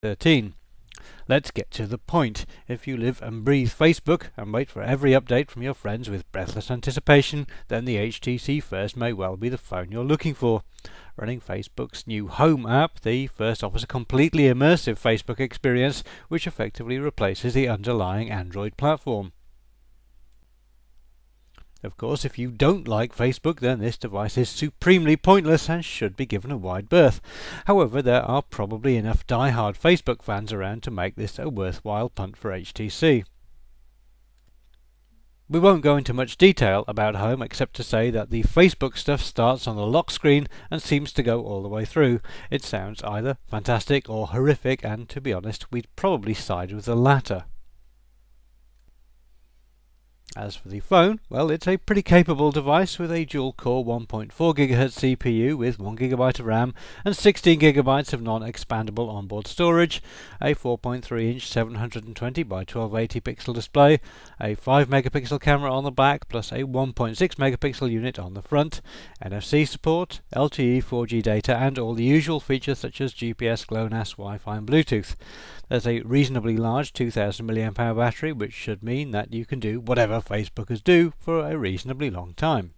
13. Let's get to the point. If you live and breathe Facebook and wait for every update from your friends with breathless anticipation, then the HTC First may well be the phone you're looking for. Running Facebook's new Home app, the First offers a completely immersive Facebook experience which effectively replaces the underlying Android platform. Of course, if you don't like Facebook, then this device is supremely pointless and should be given a wide berth. However, there are probably enough die-hard Facebook fans around to make this a worthwhile punt for HTC. We won't go into much detail about Home except to say that the Facebook stuff starts on the lock screen and seems to go all the way through. It sounds either fantastic or horrific and to be honest we'd probably side with the latter. As for the phone, well, it's a pretty capable device with a dual-core 1.4 GHz CPU with 1GB of RAM and 16GB of non-expandable onboard storage, a 4.3-inch 720 by 1280 pixel display, a 5 megapixel camera on the back plus a 1.6 megapixel unit on the front, NFC support, LTE 4G data and all the usual features such as GPS, GLONASS, Wi-Fi and Bluetooth. There's a reasonably large 2000 mAh battery which should mean that you can do whatever Facebookers do for a reasonably long time.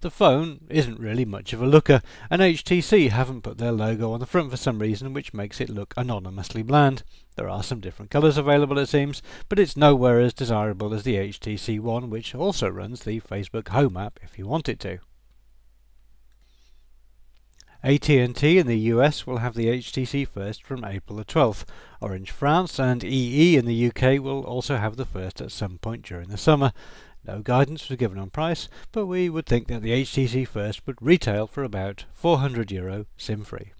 The phone isn't really much of a looker, and HTC haven't put their logo on the front for some reason which makes it look anonymously bland. There are some different colours available it seems, but it's nowhere as desirable as the HTC One which also runs the Facebook Home app if you want it to. AT&T in the US will have the HTC First from April the 12th. Orange France and EE in the UK will also have the first at some point during the summer. No guidance was given on price, but we would think that the HTC First would retail for about 400 euro SIM free.